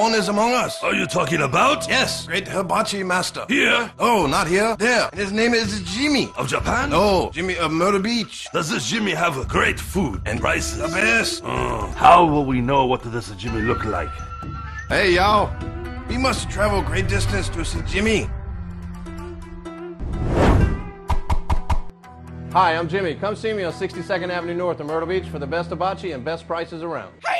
one is among us. Are you talking about? Yes, great hibachi master. Here? Oh, not here. There. And his name is Jimmy. Of Japan? No, Jimmy of Myrtle Beach. Does this Jimmy have great food and prices? The best. Mm. Uh, how will we know what does Jimmy look like? Hey, y'all. We must travel great distance to see Jimmy. Hi, I'm Jimmy. Come see me on 62nd Avenue North in Myrtle Beach for the best hibachi and best prices around. Hey,